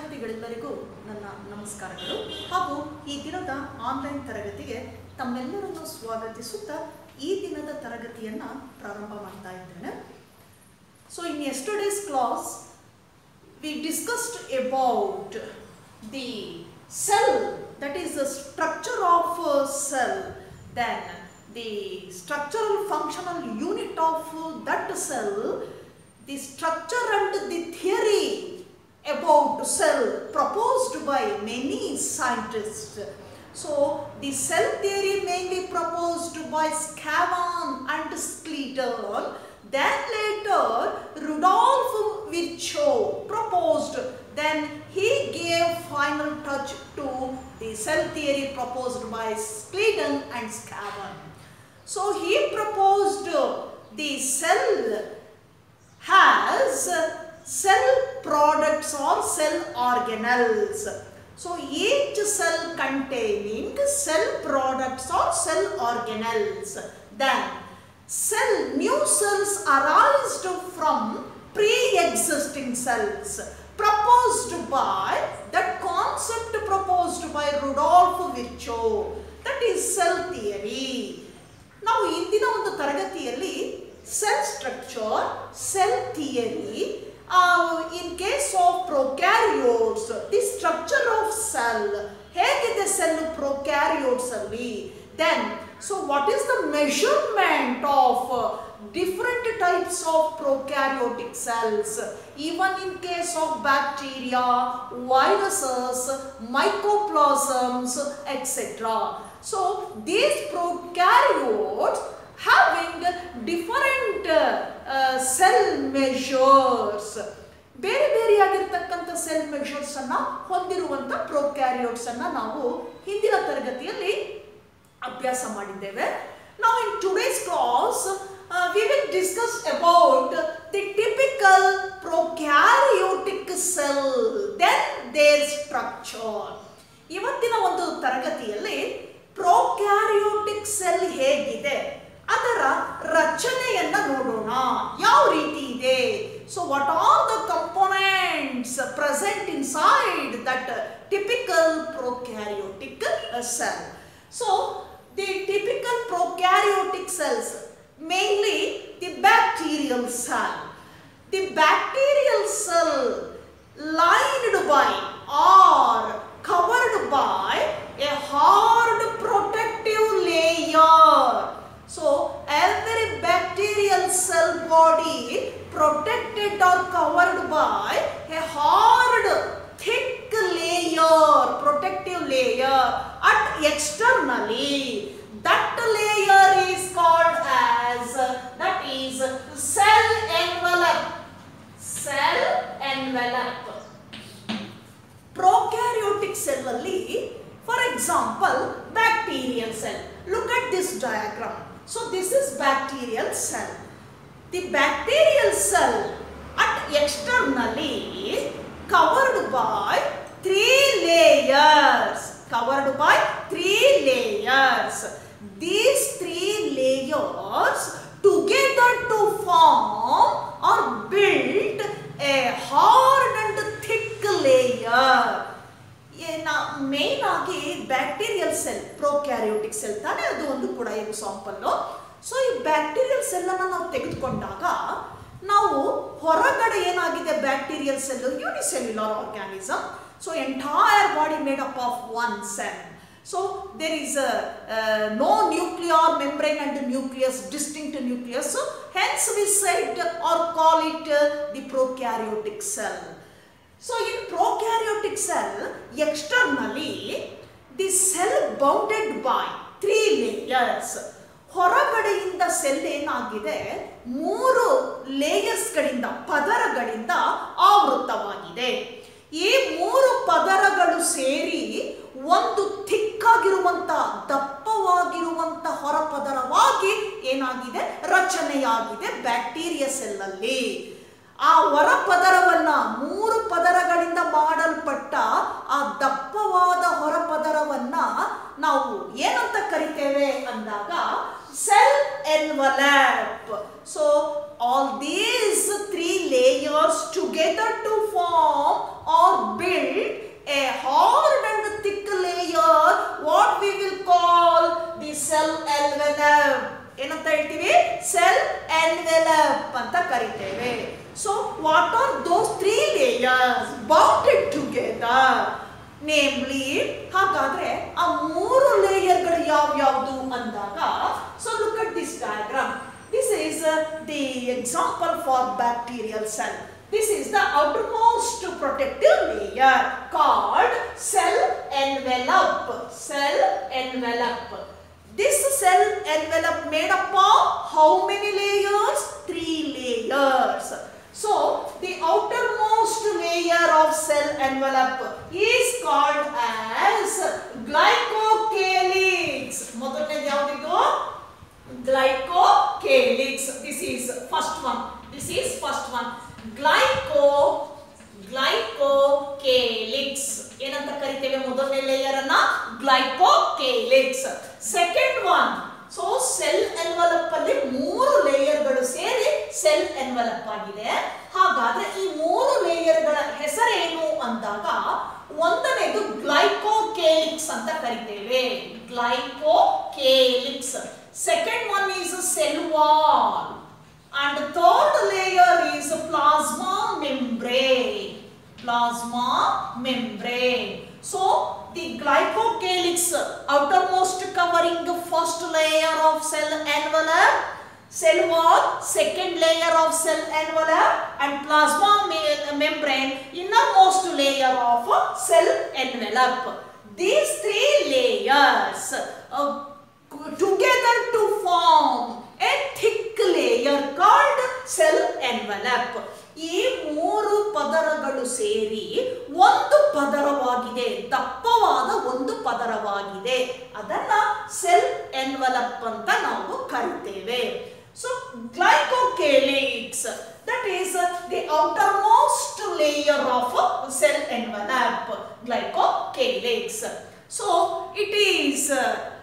ವಿದ್ಯಾರ್ಥಿಗಳೆಲ್ಲರಿಗೂ ನನ್ನ ನಮಸ್ಕಾರಗಳು. ಹಾಗೂ ಈ ದಿನದ ಆನ್ಲೈನ್ ತರಗತಿಗೆ ತಮ್ಮೆಲ್ಲರನ್ನು ಸ್ವಾಗತಿಸುತ್ತಾ ಈ ದಿನದ ತರಗತಿಯನ್ನು ಪ್ರಾರಂಭ ಮಾಡ್ತಾ ಇದ್ದೇನೆ. So in yesterday's class we discussed about the cell that is the structure of cell then the structural functional unit of that cell the structure and the theory about cell proposed by many scientists. So the cell theory mainly proposed by Scavan and Scleton then later Rudolf Virchow proposed. Then he gave final touch to the cell theory proposed by Scleton and Scavan. So he proposed the cell has cell products or cell organelles so each cell containing cell products or cell organelles then cell new cells arised from pre-existing cells proposed by that concept proposed by Rudolf Virchow that is cell theory ನಾವು ಇಂದಿನ ಒಂದು ತರಗತಿಯಲ್ಲಿ cell structure cell theory in case of prokaryotes the structure of cell ಹೇಗಿದೆ cell prokaryotes ಅಲ್ಲಿ then so what is the measurement of different types of prokaryotic cells even in case of bacteria viruses mycoplasms etc so these prokaryotes having different uh, cell measures. ಬೇರೆ ಬೇರೆಯಾಗಿರ್ತಕ್ಕಂಥ cell measures ಅನ್ನ ಹೊಂದಿರುವಂತ prokaryotes ಅನ್ನ ನಾವು ಹಿಂದಿನ ತರಗತಿಯಲ್ಲಿ ಅಭ್ಯಾಸ ಮಾಡಿದ್ದೇವೆ. ನಾವು in today's class we will discuss about the typical prokaryotic cell then their structure ಇವತ್ತಿನ ಒಂದು ತರಗತಿಯಲ್ಲಿ ಪ್ರೊಕ್ಯಾರಿಯೋಟಿಕ್ ಸೆಲ್ ಹೇಗಿದೆ? ಅದರ ರಚನೆಯನ್ನ ನೋಡೋಣ ಯಾವ ರೀತಿ ಇದೆ so what are the components present inside that typical prokaryotic cell so the typical prokaryotic cells mainly the bacterial cell. The bacterial cell lined by or covered by a hard protective layer. so every bacterial cell body protected or covered by a hard thick layer, protective layer at externally. That layer is called as, that is cell envelope. Cell envelope. Prokaryotic cell, for example, bacterial cell. Look at this diagram so this is bacterial cell. The bacterial cell at externally covered by three layers. Covered by three layers. These three layers together to form or build a hard and thick layer main ಆಗಿ bacterial cell prokaryotic cell ತಾನೇ ಅದು ಒಂದು ಕೂಡ example so ಈ bacterial cell ಅನ್ನ ನಾವು ತೆಗೆದುಕೊಂಡಾಗ ನಾವು ಹೊರಗಡೆ ಏನಾಗಿದೆ bacterial cell unicellular organism so entire body made up of one cell so there is no nuclear no and nucleus distinct nucleus hence we said hence, we said or call it So in prokaryotic cell, externally the cell bounded by three layers. ಹೊರಗಡೆಯಿಂದ cell ಏನಾಗಿದೆ? ಮೂರು ಲೇಯರ್ಸ್ಗಳಿಂದ ಪದರಗಳಿಂದ ಆವೃತವಾಗಿದೆ ಈ ಮೂರು ಪದರಗಳು ಸೇರಿ ಒಂದು ಥಿಕ್ಕಾಗಿರುವಂಥ ದಪ್ಪವಾಗಿರುವಂಥ ಹೊರಪದರವಾಗಿ ಏನಾಗಿದೆ? ರಚನೆಯಾಗಿದೆ ಬ್ಯಾಕ್ಟೀರಿಯಾ ಸೆಲ್ ಆ ಹೊರ ಪದರವನ್ನು ಮೂರು ಪದರಗಳಿಂದ ಮಾಡಲ್ಪಟ್ಟ ಆ ದಪ್ಪವಾದ ಹೊರ ಪದರವನ್ನು ನಾವು ಏನಂತ ಕರಿತೇವೆ ಅಂದಾಗ cell envelope so all these three layers together to form or build a hard and thick layer what we will call the cell envelope ಏನಂತ ಹೇಳ್ತೀವಿ? ಸೆಲ್ ಎನ್ವೆಲಪ್ ಅಂತ ಕರಿತೇವೆ. So what are those three layers bounded together namely ಹಾಗಾದ್ರೆ ಆ ಮೂರು ಲೇಯರ್ಗಳು ಯಾವ್ಯಾವ್ದು ಅಂದಾಗ so look at this diagram this is the example for bacterial cell This is the outermost protective layer called cell envelope. Cell envelope. This cell envelope made up of how many layers? Three layers. so, the outermost layer of cell envelope is called as glycocalyx. Glycocalyx. This is first one. This is first one. Glyco envelope these three layers uh, together to form a thick layer called cell envelope ಈ ಮೂರು ಪದರಗಳು ಸೇರಿ ಒಂದು ಪದರವಾಗಿದೆ ದಪ್ಪವಾದ ಒಂದು ಪದರವಾಗಿದೆ ಅದನ್ನ cell envelope ಅಂತ ನಾವು ಕರಿತೇವೆ so glycocalyx that is the outermost layer of cell envelope glycocalyx so it is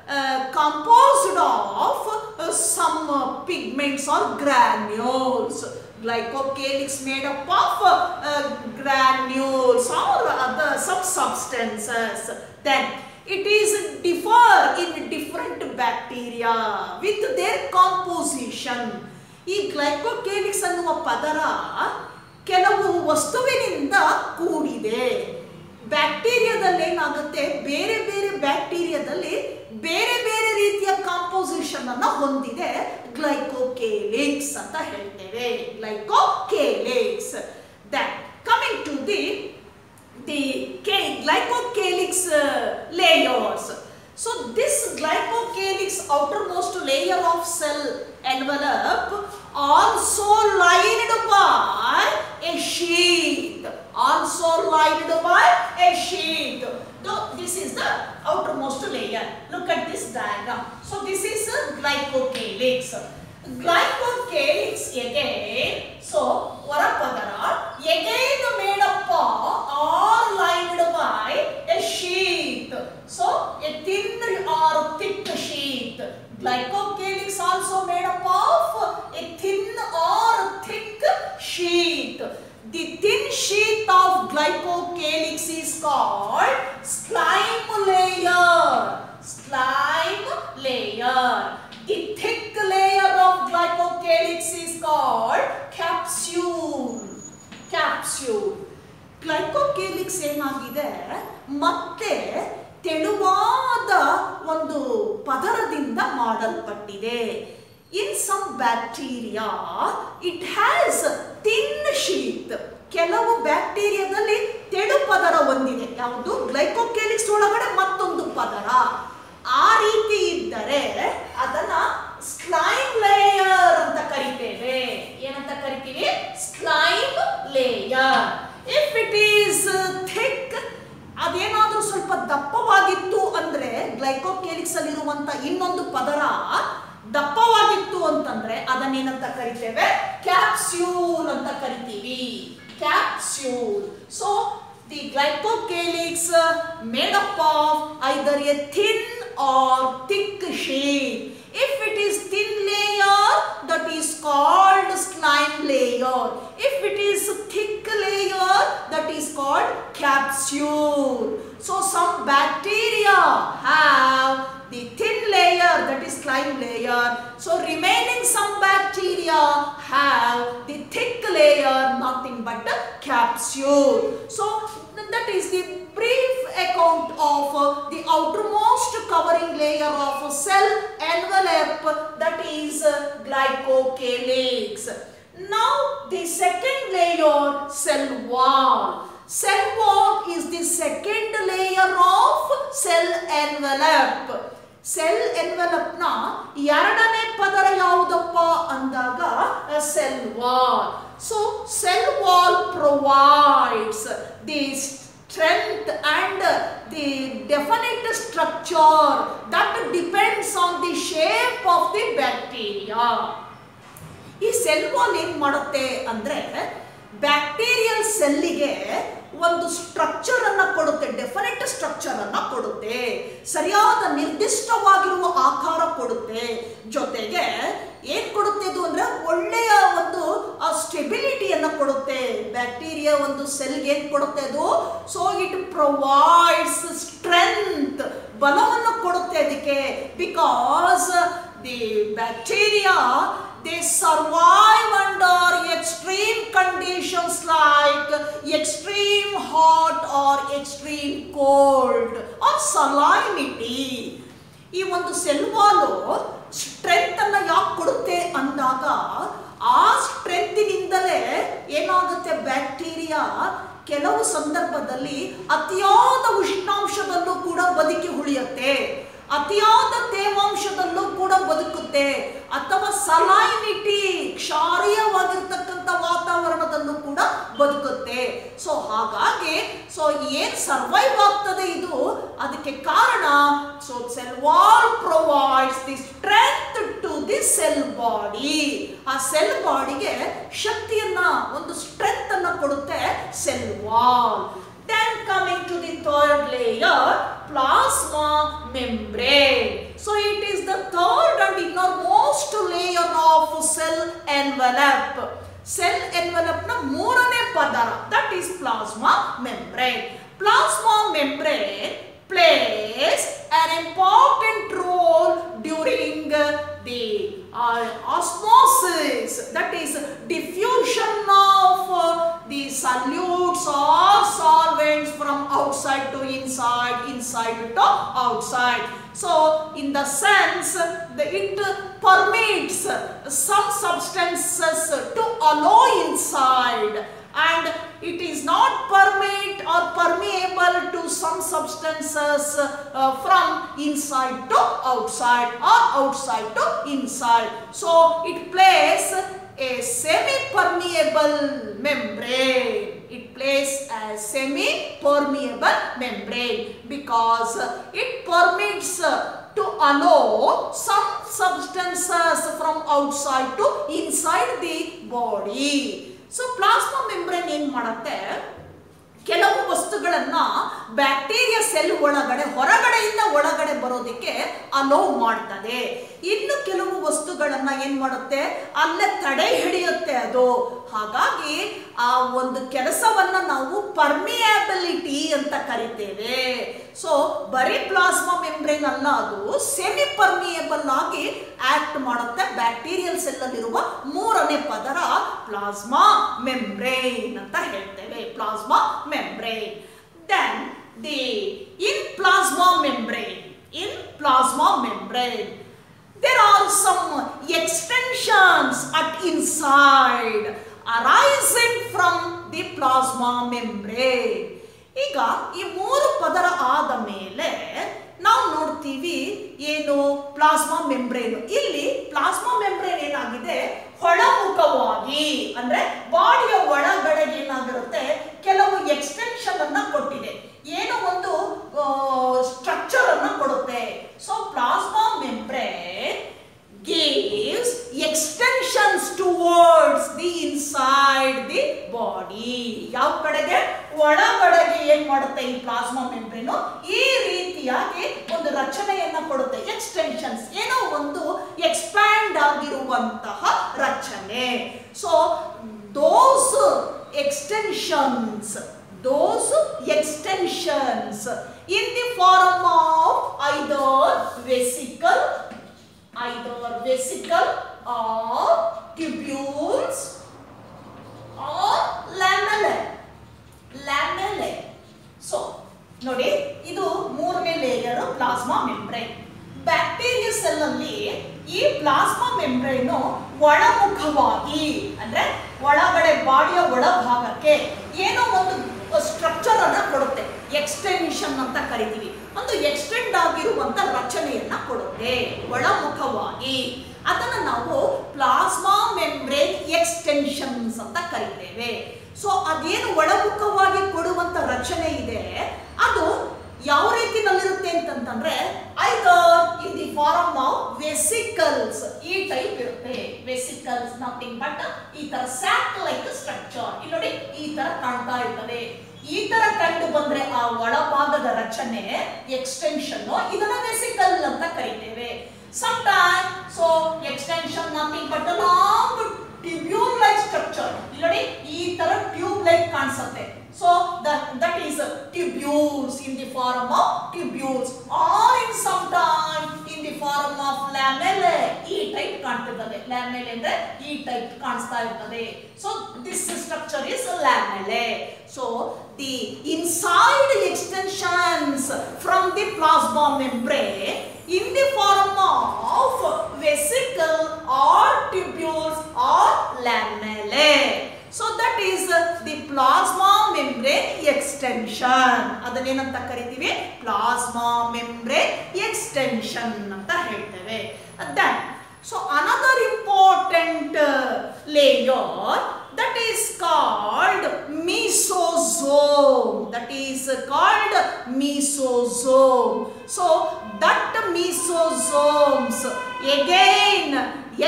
uh, composed of uh, some uh, pigments or granules. Glycocalyx made up of uh, granules or other some substances. Then it is differ in different bacteria with their composition. ಈ glycocalyx ಅನ್ನುವ ಪದರ ಕೆಲವು ವಸ್ತುವಿನಿಂದ ಕೂಡಿದೆ ಬ್ಯಾಕ್ಟೀರಿಯಾದಲ್ಲಿ ಏನಾಗುತ್ತೆ ಬೇರೆ ಬೇರೆ ಬ್ಯಾಕ್ಟೀರಿಯಾದಲ್ಲಿ ಬೇರೆ ಬೇರೆ ರೀತಿಯ ಕಾಂಪೋಸಿಷನ್ ಅನ್ನ ಹೊಂದಿದೆ ಗ್ಲೈಕೋಕೇಲಿಕ್ಸ್ ಅಂತ ಹೇಳ್ತೇವೆ glycocalyx that coming to the the K glycocalyx uh, layers so this glycocalyx outermost layer of cell envelope also lined by a sheath also lined by a sheath so this is the outermost layer. Look at this diagram. So this is a glycocalyx. Glycocalyx again, so Varapadara again made up of or lined by a sheath. So a thin or thick sheet. Glycocalyx also made up of a thin or thick sheet. The thin sheet of glycocalyx is called slime layer slime layer the thick layer of glycocalyx is called capsule capsule glycocalyx ಏನಾಗಿದೆ ಮತ್ತೆ ತೆಳುವಾದ ಒಂದು ಪದರದಿಂದ ಮಾಡಲ್ಪಟ್ಟಿದೆ in some bacteria it has thin sheath ಕೆಲವು ಬ್ಯಾಕ್ಟೀರಿಯಾದಲ್ಲಿ ತೆಳು ಪದರ ಹೊಂದಿದೆ. ಯಾವುದು? ಗ್ಲೈಕೋಕೇಲಿಕ್ಸ್ ಒಳಗಡೆ ಮತ್ತೊಂದು ಪದರ. ಆ ರೀತಿ ಇದ್ದರೆ ಅದನ್ನ ಸ್ಲೈಮ್ ಲೇಯರ್ ಅಂತ ಕರಿತೇವೆ. ಏನಂತ ಕರಿತೀವಿ? Slime layer. If it is thick ಅದೇನಾದರೂ ಸ್ವಲ್ಪ ದಪ್ಪವಾಗಿತ್ತು ಅಂದ್ರೆ ಗ್ಲೈಕೋಕೇಲಿಕ್ಸ್ ಅಲ್ಲಿರುವಂತ ಇನ್ನೊಂದು ಪದರ ದಪ್ಪವಾಗಿತ್ತು ಅಂತಂದ್ರೆ ಅದನ್ನೇನಂತ ಕರಿತೇವೆ ಕ್ಯಾಪ್ಸ್ಯೂಲ್ ಅಂತ ಕರಿತೀವಿ capsule so the glycocalyx made up of either a thin or thick shape If it is thin layer, that is called slime layer. If it is thick layer, that is called capsule. So some bacteria have the thin layer, that is slime layer. So remaining some bacteria have the thick layer nothing but a capsule. So that is the brief account of uh, the outermost covering layer of a cell envelope that is uh, glycocalyx. Now the second layer cell wall cell wall is the second layer of cell envelope cell envelope ನ ಎರಡನೇ ಪದರ ಯಾವುದಪ್ಪ ಅಂದಾಗ cell wall so cell wall provides the strength and the definite structure that depends on the shape of the bacteria ಈ cell wall ಏನ್ ಮಾಡುತ್ತೆ ಅಂದ್ರೆ bacterial ಸೆಲ್ಲಿಗೆ ಒಂದು ಸ್ಟ್ರಕ್ಚರ್ ಅನ್ನ ಕೊಡುತ್ತೆ ಡೆಫಿನೆಟ್ ಸ್ಟ್ರಕ್ಚರ್ ಅನ್ನ ಕೊಡುತ್ತೆ. ಸರಿಯಾದ ನಿರ್ದಿಷ್ಟವಾಗಿರುವ ಆಕಾರ ಕೊಡುತ್ತೆ. ಜೊತೆಗೆ ಏನ್ ಕೊಡುತ್ತೆ ಇದು ಅಂದ್ರೆ ಒಳ್ಳೆಯ ಒಂದು ಸ್ಟೆಬಿಲಿಟಿಯನ್ನ ಕೊಡುತ್ತೆ. ಬ್ಯಾಕ್ಟೀರಿಯಾ ಒಂದು ಸೆಲ್ಗೆ ಏನ್ ಕೊಡುತ್ತೆ ಅದು? ಸೊ ಇಟ್ ಪ್ರೊವೈಡ್ಸ್ ಸ್ಟ್ರೆಂತ್ ಬಲವನ್ನು ಕೊಡುತ್ತೆ ಅದಕ್ಕೆ. Because the bacteria they survive under extreme conditions like extreme hot or extreme cold or salinity. ಈ ಒಂದು ಸೆಲ್ವಾಲು ಸ್ಟ್ರೆಂತ್ ಅನ್ನ ಯಾಕೆ ಕೊಡುತ್ತೆ ಅಂದಾಗ, ಆ ಸ್ಟ್ರೆಂತಿನಿಂದಲೇ ಏನಾಗುತ್ತೆ ಬ್ಯಾಕ್ಟೀರಿಯಾ? ಕೆಲವು ಸಂದರ್ಭದಲ್ಲಿ ಅತಿಯಾದ ಉಷ್ಣಾಂಶದಲ್ಲೂ ಕೂಡ ಬದುಕಿ ಉಳಿಯುತ್ತೆ. ಅತಿಯಾದ ತೇವಾಂಶದಲ್ಲೂ ಕೂಡ ಬದುಕುತ್ತೆ. ಅಥವಾ ಸಲೈನಿಟಿ ಕ್ಷಾರೀಯವಾಗಿರ್ತಕ್ಕಂಥ ವಾತಾವರಣದಲ್ಲೂ ಕೂಡ ಬದುಕುತ್ತೆ. ಸೊ ಹಾಗಾಗಿ ಸೊ ಏನ್ ಸರ್ವೈವ್ ಆಗ್ತದೆ ಇದು? ಅದಕ್ಕೆ ಕಾರಣ so cell wall provides the strength to the cell body ಆ ಸೆಲ್ ಬಾಡಿಗೆ ಶಕ್ತಿಯನ್ನ, ಒಂದು ಸ್ಟ್ರೆಂತ್ ಅನ್ನ ಕೊಡುತ್ತೆ cell wall coming to the third layer, plasma membrane. So it is the third and innermost layer of cell envelope. Cell envelope na moorane padara that is plasma membrane. Plasma membrane plays an important role during the uh, osmosis that is diffusion of uh, the solutes or solvents from outside to inside inside to outside. So in the sense the it permits some substances to allow inside and it is not permit or permeable to some substances uh, from inside to outside or outside to inside. So it plays a semi-permeable membrane. It plays a semi-permeable membrane because it permits to allow some substances from outside to inside the body so plasma membrane ಏನ್ ಮಾಡುತ್ತೆ? ಕೆಲವು ವಸ್ತುಗಳನ್ನ bacteria cell ಒಳಗಡೆ ಹೊರಗಡೆಯಿಂದ ಒಳಗಡೆ ಬರೋದಕ್ಕೆ hello ಮಾಡ್ತದೆ. ಇನ್ನು ಕೆಲವು ವಸ್ತುಗಳನ್ನ ಏನು ಮಾಡುತ್ತೆ? ಅಲ್ಲೇ ತಡೆ ಹಿಡಿಯುತ್ತೆ ಅದು. ಹಾಗಾಗಿ ಆ ಒಂದು ಕೆಲಸವನ್ನ ನಾವು ಪರ್ಮಿಯಬಿಲಿಟಿ ಅಂತ ಕರಿತೇವೆ. ಸೊ ಬರೀ ಪ್ಲಾಸ್ಮಾ ಮೆಂಬ್ರೇನ್ ಅಲ್ಲ ಅದು ಸೆಮಿ ಪರ್ಮಿಯಬಲ್ ಆಗಿ ಆಕ್ಟ್ ಮಾಡುತ್ತೆ ಬ್ಯಾಕ್ಟೀರಿಯಲ್ ಸೆಲ್ ಅಲ್ಲಿರುವ ಮೂರನೇ ಪದರ ಪ್ಲಾಸ್ಮಾ ಮೆಂಬ್ರೇನ್ ಅಂತ ಹೇಳ್ತೇವೆ. Plasma membrane then the in plasma membrane, in plasma membrane, there are some extensions at inside arising from the plasma membrane. ಈಗ ಈ ಮೂರು ಪದರ ಆದ ಮೇಲೆ ನಾವು ನೋಡ್ತೀವಿ ಏನು ಪ್ಲಾಸ್ಮಾ ಮೆಂಬ್ರೇನು. ಇಲ್ಲಿ ಪ್ಲಾಸ್ಮಾ ಮೆಂಬ್ರೇನ್ ಏನಾಗಿದೆ? ಹೊಳಮುಖವಾಗಿ, ಅಂದ್ರೆ ಬಾಡಿಯ ಒಳಗಡೆ ಏನಾಗಿರುತ್ತೆ? ಕೆಲವು ಎಕ್ಸ್ಟೆನ್ಷನ್ ಅನ್ನ ಕೊಟ್ಟಿದೆ. ಏನೋ ಒಂದು ಸ್ಟ್ರಕ್ಚರ್ ಅನ್ನ ಕೊಡುತ್ತೆ. So plasma membrane gives extensions towards the inside the body ಯಾವ ಕಡೆಗೆ ಒಳಗಡೆಗೆ ಏನ್ ಮಾಡುತ್ತೆ ಈ ಪ್ಲಾಸ್ಮಾ ಮೆಂಬ್ರೇನು ಈ ರೀತಿಯಾಗಿ ಒಂದು ರಚನೆಯನ್ನ ಕೊಡುತ್ತೆ ಎಕ್ಸ್ಟೆನ್ಷನ್ಸ್ ಏನೋ ಒಂದು ಎಕ್ಸ್ಪ್ಯಾಂಡ್ ಆಗಿರುವಂತಹ ರಚನೆ so those extensions those extensions in the form of either vesicle either vesicle or um, ಅದೇನು ಒಳಮುಖವಾಗಿ ಕೊಡುವಂತ ರಚನೆ ಇದೆ, ಅದು ಯಾವ ರೀತಿನಲ್ಲಿರುತ್ತೆ ಅಂತಂತಂದ್ರೆ either in the form of vesicles ಈ ಟೈಪ್ ಇರುತ್ತೆ. ವೆಸಿಕಲ್ಸ್ ನಥಿಂಗ್ ಬಟ್ ಈ ತರ ಸ್ಯಾಟಲೈಟ್ ಸ್ಟ್ರಕ್ಚರ್ ಇಲ್ಲಿ ನೋಡಿ, ಈ ತರ ಕಾಣ್ತಾ ಇರ್ತದೆ. ಈ ತರ ಕಂಡು ಬಂದ್ರೆ ಆ ಒಳಭಾಗದ ರಚನೆ ಎಕ್ಸ್ಟೆನ್ಷನ್ ಇದನ್ನ ವೆಸಿಕಲ್ ಅಂತ ಕರಿತೇವೆ. Some time so extension nothing but long tubule like structure ಇಲ್ಲಿ ನೋಡಿ ಈ ತರ ಟ್ಯೂಬ್ ಲೈಕ್ ಕಾಣಿಸುತ್ತೆ. So that that is in tubules in the form of tubules. Or in in the in of lamellae ಈ type ಕಾಣ್ತಿರ್ತದೆ. Lamellae ಅಂದ್ರೆ ಈ type ಕಾಣಿಸ್ತಾ ಇರ್ತದೆ. So this structure is lamellae so the inside extensions from the plasma membrane in the form of vesicle or tubules or lamellae so that is the plasma membrane extension ಅದನ್ನೇನಂತ ಕರಿತೀವಿ? Plasma membrane extension ಅಂತ ಹೇಳ್ತೇವೆ. That so another important layer that is called mesosome that is called mesosome so that mesosomes again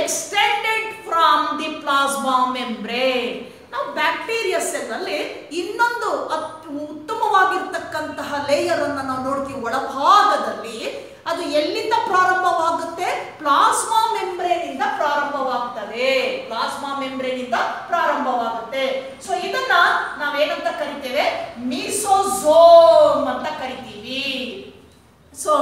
extended from the plasma membrane ನಾವು bacteria cell ಅಲ್ಲಿ ಇನ್ನೊಂದು ಉತ್ತಮವಾಗಿರ್ತಕ್ಕಂತಹ layer ಅನ್ನು ನಾವು ನೋಡ್ತೀವಿ. ಒಳಭಾಗದಲ್ಲಿ ಅದು ಎಲ್ಲಿಂದ ಪ್ರಾರಂಭವಾಗುತ್ತೆ? ಪ್ಲಾಸ್ಮಾ ಮೆಂಬ್ರೇನ್ ಇಂದ ಪ್ರಾರಂಭವಾಗ್ತದೆ. ಪ್ಲಾಸ್ಮಾ ಮೆಂಬ್ರೇನ್ ಇಂದ ಪ್ರಾರಂಭವಾಗುತ್ತೆ. ಸೊ ಇದನ್ನ ನಾವೇನಂತ ಕರಿತೇವೆ? ಮೀಸೋಝೋಮ್ ಅಂತ ಕರಿತೀವಿ. So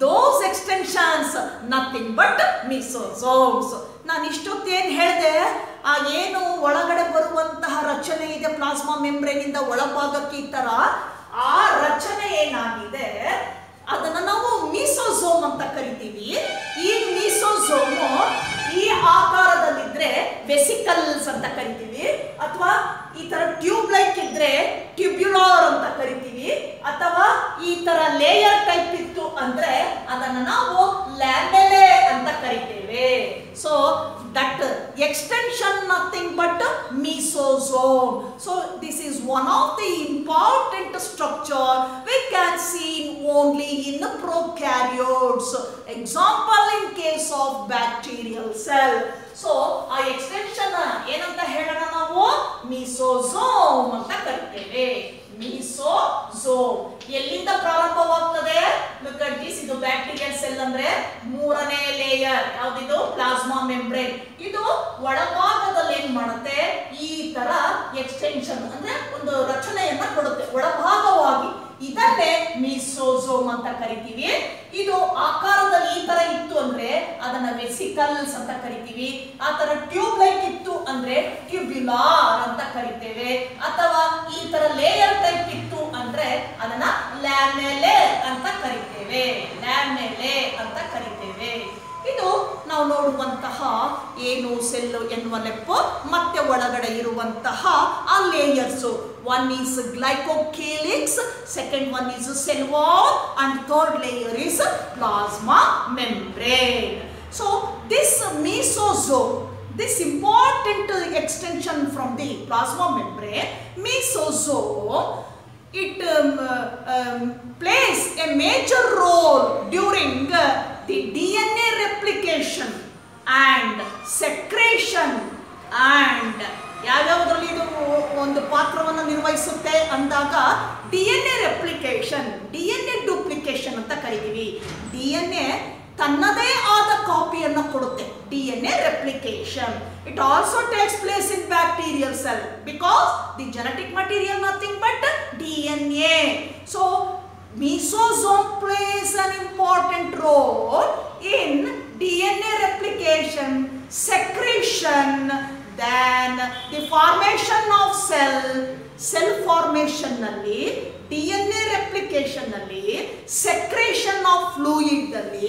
those extensions nothing but mesosomes ನಾನು ಇಷ್ಟೊತ್ತೇನು ಹೇಳಿದೆ, ಆ ಏನು ಒಳಗಡೆ ಬರುವಂತಹ ರಚನೆ ಇದೆ ಪ್ಲಾಸ್ಮಾ ಮೆಂಬ್ರೇನಿಂದ ಒಳಭಾಗಕ್ಕೆ ಈ ಥರ ಆ ರಚನೆ ಏನಾಗಿದೆ, ಅದನ್ನು ನಾವು ಮೀಸೋಝೋಮ್ ಅಂತ ಕರಿತೀವಿ. ಈ ಮೀಸೋಝೋಮ್ ಈ ಆಕಾರದಲ್ಲಿದ್ರೆ ವೆಸಿಕಲ್ಸ್ ಅಂತ ಕರಿತೀವಿ, ಅಥವಾ ಈ ತರ ಟ್ಯೂಬ್ ಲೈಕ್ ಇದ್ರೆ ಟ್ಯೂಬ್ಯುಲಾರ್ ಅಂತ ಕರಿತೀವಿ, ಅಥವಾ ಈ ತರ ಲೇಯರ್ ಟೈಪ್ ಇತ್ತು ಅಂದ್ರೆ ಅದನ್ನ ನಾವು lamellae that extension nothing but mesosome so this is one of the important structure we can seen only in prokaryotes example in case of bacterial cell so ಆ ಎಕ್ಸ್ಟೆನ್ಷನ್ ಏನಂತ ಹೇಳೋಣ ನಾವು ಮೀಸೋಸೋಮ್ ಅಂತ ಕರಿತೇವೆ ಮೀಸೋಸೋಮ್ ಎಲ್ಲಿಂದ ಪ್ರಾರಂಭವಾಗ್ತದೆ? ಲುಕ್ ಅಟ್ ದಿಸ್ ಇದು bacterial cell ಅಂದ್ರೆ ಮೂರನೇ ಲೇಯರ್ ಯಾವ್ದಿದು? Plasma membrane. ಇದು ಒಳಭಾಗದಲ್ಲಿ ಏನ್ ಮಾಡುತ್ತೆ? ಈ ತರ ಎಕ್ಸ್ಟೆನ್ಷನ್ ಅಂದ್ರೆ ಒಂದು ರಚನೆಯನ್ನ ಕೊಡುತ್ತೆ. ಒಳಭಾಗವಾಗಿ. ಇದನ್ನೇ ಮಿಸೋಸೋಮ್ ಅಂತ ಕರಿತೀವಿ. ಇದು ಆಕಾರದಲ್ಲಿ ಈ ತರ ಇತ್ತು ಅಂದ್ರೆ ಅದನ್ನ ವೆಸಿಕಲ್ಸ್ ಅಂತ ಕರಿತೀವಿ. ಆ ತರ ಟ್ಯೂಬ್ ಲೈಕ್ ಇತ್ತು ಅಂದ್ರೆ ಟ್ಯೂಬ್ಯುಲಾರ್ ಅಂತ ಕರಿತೇವೆ. ಅಥವಾ ಈ ತರ ಲೇಯರ್ ಟೈಪ್ ಇತ್ತು ಅಂದ್ರೆ ಅದನ್ನ ಲ್ಯಾಮೆಲೆ ಅಂತ ಕರಿತೇವೆ. ಲ್ಯಾಮೆಲೆ ಅಂತ ಕರಿತೇವೆ. ಇದು ನಾವು ನೋಡುವಂತಹ ಏನು ಸೆಲ್ಲು ಎನ್ನುವ ಲೆಪ್ಪು ಮತ್ತೆ ಒಳಗಡೆ ಇರುವಂತಹ ಆ layers one is glycocalyx second one is cell wall and third layer is plasma membrane so this mesosome this important extension from the plasma membrane mesosome it um, uh, um, plays a major role during uh, the dna replication and secretion and ಯಾವ್ಯಾವುದರಲ್ಲಿ ಇದು ಒಂದು ಪಾತ್ರವನ್ನು ನಿರ್ವಹಿಸುತ್ತೆ ಅಂದಾಗ D N A replication D N A duplication ಅಂತ ಕರಿತೀವಿ D N A ತನ್ನದೇ ಆದ ಕಾಪಿಯನ್ನು ಕೊಡುತ್ತೆ. D N A replication it also takes place in bacterial cell because the genetic material nothing but D N A so an important role in role in DNA replication, secretion, then the formation of cell cell ಫಾರ್ಮೇಶನ್ನಲ್ಲಿ D N A replication ಅಲ್ಲಿ secretion of fluid ಅಲ್ಲಿ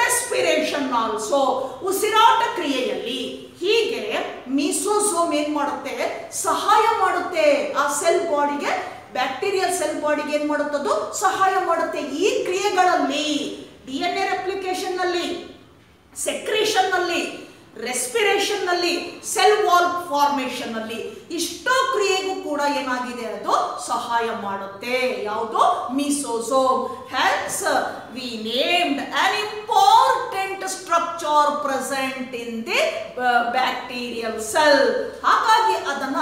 respiration also ಉಸಿರಾಟ ಕ್ರಿಯೆಯಲ್ಲಿ ಹೀಗೆ ಮೀಸೋಸೋಮ್ ಏನ್ ಮಾಡುತ್ತೆ? ಸಹಾಯ ಮಾಡುತ್ತೆ. ಆ ಸೆಲ್ ಬಾಡಿಗೆ ಬ್ಯಾಕ್ಟೀರಿಯಲ್ ಸೆಲ್ ಬಾಡಿಗೆ ಏನ್ ಮಾಡುತ್ತದು ಸಹಾಯ ಮಾಡುತ್ತೆ. ಈ ಕ್ರಿಯೆಗಳಲ್ಲಿ ಡಿ ಎನ್ ಎ ರೆಪ್ಲಿಕೇಶನ್ ಅಲ್ಲಿ ಸೆಕ್ರೇಷನ್ನಲ್ಲಿ ರೆಸ್ಪಿರೇಷನ್ನಲ್ಲಿ ಸೆಲ್ ವಾಲ್ ಫಾರ್ಮೇಶನ್ನಲ್ಲಿ ಇಷ್ಟೋ ಕ್ರಿಯೆಗೂ ಕೂಡ ಏನಾಗಿದೆ ಅದು ಸಹಾಯ ಮಾಡುತ್ತೆ. ಯಾವುದು? Mesosome hence we named an important structure present in the bacterial cell ಹಾಗಾಗಿ ಅದನ್ನ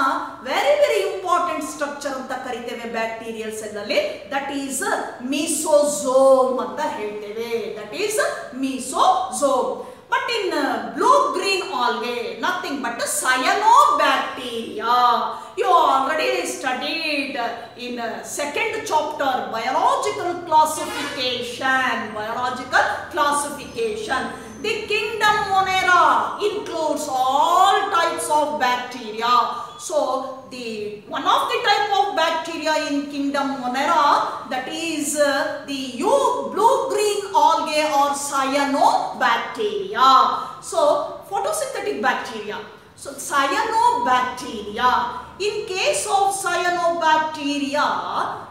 ವೆರಿ ವೆರಿ ಇಂಪಾರ್ಟೆಂಟ್ ಸ್ಟ್ರಕ್ಚರ್ ಅಂತ ಕರಿತೇವೆ ಬ್ಯಾಕ್ಟೀರಿಯಲ್ ಸೆಲ್ ಅಲ್ಲಿ. ದಟ್ ಈಸ್ ಮಿಸೋಸೋಮ್ ಅಂತ ಹೇಳ್ತೇವೆ. That is mesosome But in uh, blue green algae, nothing but a cyanobacteria. You already studied in uh, second chapter biological classification. Biological classification. The kingdom Monera includes all types of bacteria. So the one of the type of bacteria in kingdom Monera that is uh, the blue green algae or cyanobacteria. So photosynthetic bacteria. So cyanobacteria. In case of cyanobacteria,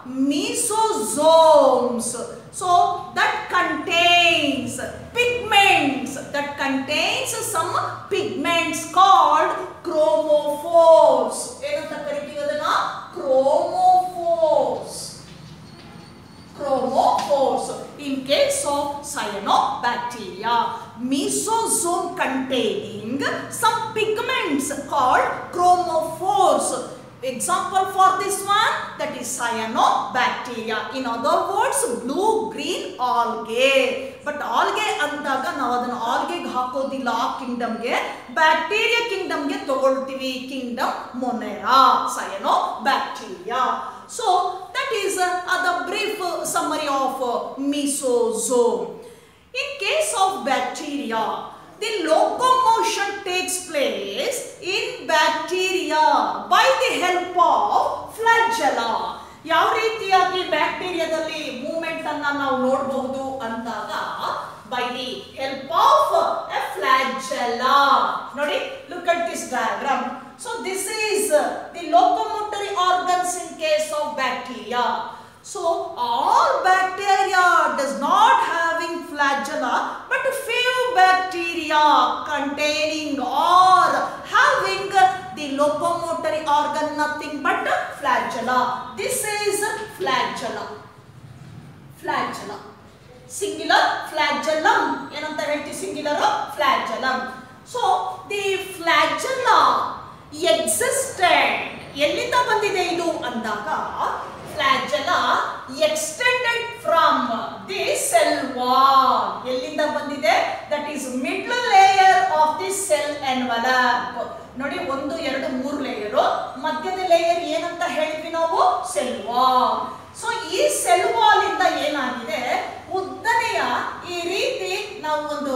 mesosomes. So that contains pigments. That contains some pigments called chromophores. ಏನಂತ ಕರಿತೀವಿ ಅದನ್ನ chromophores. chromophores in case of cyanobacteria mesosome containing some pigments called chromophores example for this one that is cyanobacteria in other words blue green algae but algae ಅಂದಾಗ ನಾವು ಅದನ್ನ ಆಲ್ಗೆಗೆ ಹಾಕೋದಿಲ್ಲ ಆ ಕಿಂಗ್ಡಮ್ಗೆ bacteria ಕಿಂಗ್ಡಮ್ಗೆ ತಗೊಳ್ತೀವಿ kingdom Monera cyanobacteria so that is uh, the brief uh, summary of uh, mesosome. In case of bacteria, the bacteria by the help of flagella. ಯಾವ ರೀತಿಯಾಗಿ ಬ್ಯಾಕ್ಟೀರಿಯಾದಲ್ಲಿ movement ಅನ್ನ ನಾವು ನೋಡಬಹುದು ಅಂದಾಗ by the help of a flagella ನೋಡಿ look at this diagram so this is the locomotory organs in case of bacteria so all bacteria does not having flagella but few bacteria containing or having the locomotory organ, nothing but flagella. This is flagella. Flagella. Singular flagellum. ಏನಂತ ಹೇಳ್ತೀವಿ singular flagellum so the flagella existed ಎಲ್ಲಿಂದ ಬಂದಿದೆ ಇದು ಅಂದಾಗ flagella extended from the cell wall ಎಲ್ಲಿಂದ ಬಂದಿದೆ that is middle layer of the cell envelope ನೋಡಿ, ಒಂದು, ಎರಡು, ಮೂರು ಲೇಯರು ಮಧ್ಯದ ಲೇಯರ್ ಏನಂತ ಹೇಳಿದ್ವಿ ನಾವು? ಸೆಲ್ವಾಲ್ ಸೊ ಈ ಸೆಲ್ವಾಲ್ ಇಂದ ಏನಾಗಿದೆ? ಉದ್ದನೆಯ ಈ ರೀತಿ ನಾವು ಒಂದು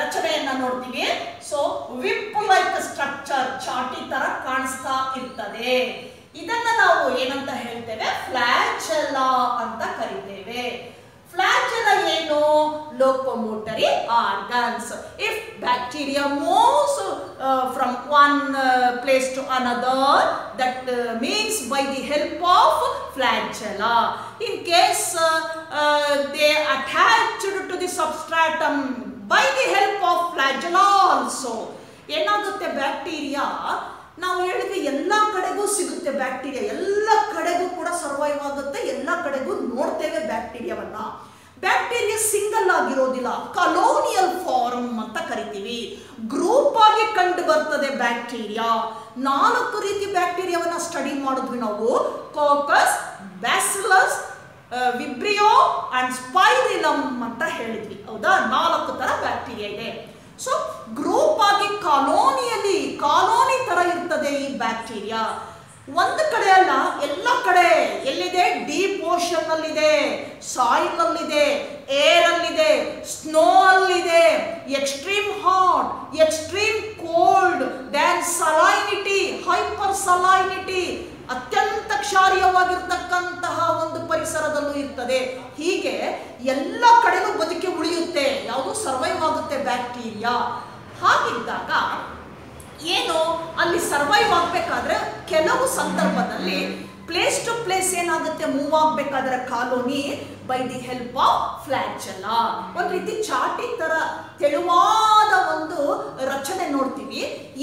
ರಚನೆಯನ್ನ ನೋಡ್ತೀವಿ. ಸೊ ವಿಪ್ ಲೈಕ್ ಸ್ಟ್ರಕ್ಚರ್ ಚಾಟಿ ತರ ಕಾಣಿಸ್ತಾ ಇರ್ತದೆ. ಇದನ್ನ ನಾವು ಏನಂತ ಹೇಳ್ತೇವೆ? ಫ್ಲಾಜೆಲ್ಲಾ ಅಂತ ಕರಿತೇವೆ. ಫ್ಲಾಜೆಲ್ಲ ಏನು? Locomotory organs. If bacteria moves from one place to another that means by the help of flagella in case they attached to the substratum by the help of flagella also ಏನಾಗುತ್ತೆ bacteria ನಾವು ಹೇಳಿದ್ರೆ ಎಲ್ಲ ಕಡೆಗೂ ಸಿಗುತ್ತೆ bacteria ಎಲ್ಲ ಕಡೆಗೂ ಕೂಡ survive ಆಗುತ್ತೆ. ಎಲ್ಲ ಕಡೆಗೂ ನೋಡ್ತೇವೆ ಬ್ಯಾಕ್ಟೀರಿಯಾವನ್ನ ಬ್ಯಾಕ್ಟೀರಿಯಾ ಸಿಂಗಲ್ ಆಗಿರೋದಿಲ್ಲ. ಕಲೋನಿಯಲ್ ಫಾರ್ಮ್ ಅಂತ ಕರಿತೀವಿ. ಗ್ರೂಪ್ ಆಗಿ ಕಂಡು ಬರ್ತದೆ ಬ್ಯಾಕ್ಟೀರಿಯಾ ನಾಲ್ಕು ರೀತಿ ಬ್ಯಾಕ್ಟೀರಿಯಾವನ್ನ ಸ್ಟಡಿ ಮಾಡಿದ್ವಿ ನಾವು. Coccus bacillus vibrio and spirillum ಅಂತ ಹೇಳಿದ್ವಿ. ಹೌದಾ? ನಾಲ್ಕು ತರ ಬ್ಯಾಕ್ಟೀರಿಯಾ ಇದೆ. ಸೊ ಗ್ರೂಪ್ ಆಗಿ ಕಾಲೋನಿಯಲ್ಲಿ ಕಾಲೋನಿ ತರ ಇರ್ತದೆ ಈ ಬ್ಯಾಕ್ಟೀರಿಯಾ ಒಂದು ಕಡೆ ಅಲ್ಲ, ಎಲ್ಲ ಕಡೆ. ಎಲ್ಲಿದೆ? ಡೀಪ್ ಓಷನ್ ಅಲ್ಲಿದೆ ಸಾಯಿಲ್ ಅಲ್ಲಿದೆ ಏರ್ ಅಲ್ಲಿದೆ ಸ್ನೋ ಅಲ್ಲಿದೆ extreme hot, extreme cold then salinity, hyper salinity. ಅತ್ಯಂತ ಕ್ಷಾರ್ಯವಾಗಿರ್ತಕ್ಕಂತಹ ಒಂದು ಪರಿಸರದಲ್ಲೂ ಇರ್ತದೆ. ಹೀಗೆ ಎಲ್ಲ ಕಡೆನೂ ಬದುಕಿ ಉಳಿಯುತ್ತೆ. ಯಾವುದು ಸರ್ವೈವ್ ಆಗುತ್ತೆ ಬ್ಯಾಕ್ಟೀರಿಯಾ. ಹಾಗಿದ್ದಾಗ ಏನು, ಅಲ್ಲಿ ಸರ್ವೈವ್ ಆಗಬೇಕಾದ್ರೆ ಕೆಲವು ಸಂದರ್ಭದಲ್ಲಿ ಪ್ಲೇಸ್ ಟು ಪ್ಲೇಸ್ ಏನಾಗುತ್ತೆ? ಮೂವ್ ಆಗಬೇಕಾದ್ರೆ colony by the help of flagella ಒಂದು ರೀತಿ ಚಾಟಿ ತರ ತೆಳುವಾದ ಒಂದು ರಚನೆ ನೋಡ್ತೀವಿ.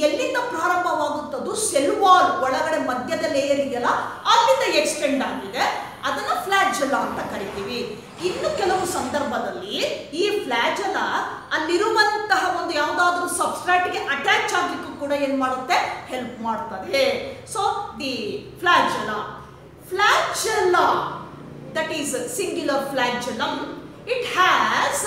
ಎಲ್ಲಿಂದ ಪ್ರಾರಂಭವಾಗುತ್ತದು ಸೆಲ್ವಾಲ್ ಒಳಗಡೆ ಮಧ್ಯದ ಲೇಯರ್ ಇದೆಯಲ್ಲ, ಅಲ್ಲಿಂದ ಎಕ್ಸ್ಟೆಂಡ್ ಆಗಿದೆ. ಅದನ್ನ ಫ್ಲಾಜಲ ಅಂತ ಕರಿತೀವಿ. ಇನ್ನು ಕೆಲವು ಸಂದರ್ಭದಲ್ಲಿ ಈ ಫ್ಲಾಜಲ ಅಲ್ಲಿರುವಂತಹ ಒಂದು ಯಾವುದಾದ್ರೂ ಸಬ್ಸ್ಟ್ರಾಟ್ಗೆ ಅಟ್ಯಾಚ್ ಆಗ್ಲಿಕ್ಕೂ ಕೂಡ ಏನು ಮಾಡುತ್ತೆ? ಹೆಲ್ಪ್ ಮಾಡ್ತದೆ. So the flagella flagella that is singular flagellum it has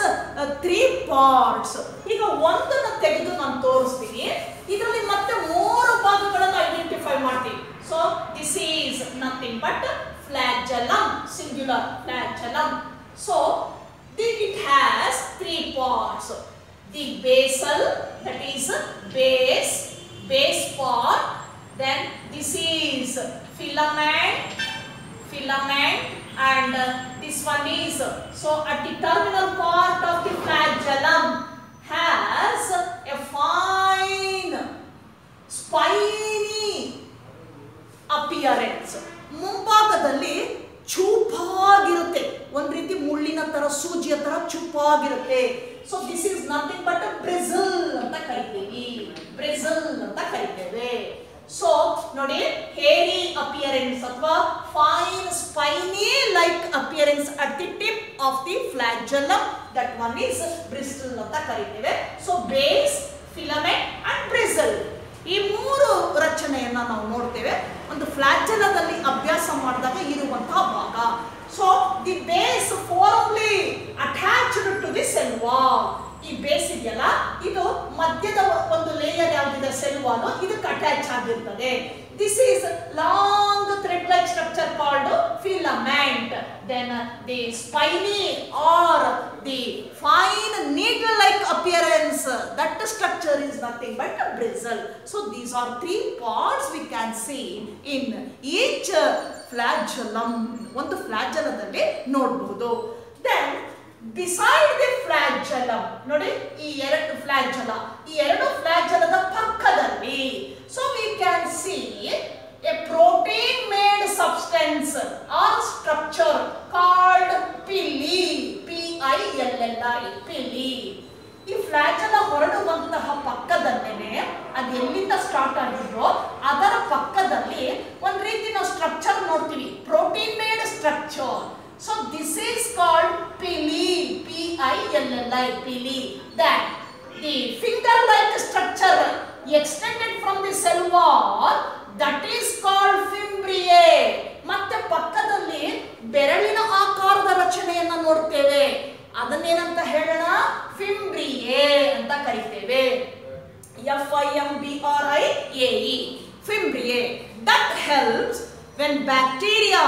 three parts ಈಗ ಒಂದನ್ನು ತೆಗೆದು ನಾನು ತೋರಿಸ್ತೀನಿ. ಇದರಲ್ಲಿ ಮತ್ತೆ ಮೂರು ಭಾಗಗಳನ್ನು ಐಡೆಂಟಿಫೈ ಮಾಡ್ತೀವಿ so this is nothing but flagellum singular so the, it has three parts the basal that is base base part then this is filament filament and uh, this one is so at the terminal part of the flagellum has a fine spiny appearance ಮುಂಭಾಗದಲ್ಲಿ ಚೂಪಾಗಿರುತ್ತೆ. ಒಂದ್ ರೀತಿ ಮುಳ್ಳಿನ ತರ, ಸೂಜಿಯ ತರ ಚೂಪಾಗಿರುತ್ತೆ. So this is nothing but bristle ಅಂತ ಕರಿತೀವಿ. ಬ್ರೆಸಲ್ ಅಂತ ಕರಿತೇವೆ. ಸೊ ನೋಡಿ ಹೇರಿ ಅಪಿಯರೆನ್ಸ್ ಅಥವಾ fine spiny like appearance at the tip of the flagellum that one is bristle ಅಂತ ಕರಿತೇವೆ. So base filament and bristle ಈ ಮೂರು ರಚನೆಯನ್ನ ನಾವು ನೋಡ್ತೇವೆ. ಒಂದು ಫ್ಲಾಜಲದಲ್ಲಿ ಅಭ್ಯಾಸ ಮಾಡಿದಾಗ ಇರುವಂತಹ ಭಾಗ. So the base firmly attached to the cell wall ಈ ಬೇಸ್ ಇದೆಯಲ್ಲ? ಇದು ಮಧ್ಯದ ಒಂದು ಲೇಯರ್ ಯಾವ್ದಿದೆ? ಸೆಲ್ ವಾಲ್ ಇದಕ್ಕೆ ಅಟ್ಯಾಚ್ ಆಗಿರ್ತದೆ. This is long thread-like structure called filament. Then the spiny or the fine needle like appearance that structure is nothing but a bristle so these are three parts we can see in each flagellum ಒಂದು ಫ್ಲಾಜಲದಲ್ಲಿ ನೋಡಬಹುದು then beside the flagellum ನೋಡಿ ಈ ಎರಡು ಫ್ಲಾಜಲ ಈ ಎರಡು ಫ್ಲಾಜಲದ ಪಕ್ಕದಲ್ಲಿ so we can see a protein made substance or structure called pili. P-I-L-L-I. Pili. ಈ ಫ್ಲಾಜಲ ಹೊರಡುವಂತಹ ಪಕ್ಕದಲ್ಲೇನೆ ಅದು ಎಲ್ಲಿಂದ ಸ್ಟಾರ್ಟ್ ಆಗಿದ್ರೋ ಅದರ ಪಕ್ಕದಲ್ಲಿ ಒಂದ್ ರೀತಿ ನಾವು ಸ್ಟ್ರಕ್ಚರ್ ನೋಡ್ತೀವಿ protein made structure so this is called pili P I L L I pili that finger like structure extended from the cell wall that is called fimbriae. ಮತ್ತೆ ಪಕ್ಕದಲ್ಲಿ ಬೆರಳಿನ ಆಕಾರದ ರಚನೆಯನ್ನ ನೋಡ್ತೇವೆ. ಅದನ್ನೇನಂತ ಹೇಳೋಣ? ಫಿಂಬ್ರಿಯೆ ಅಂತ ಕರಿತೇವೆ. F I M B R I A E fimbriae. That helps when bacteria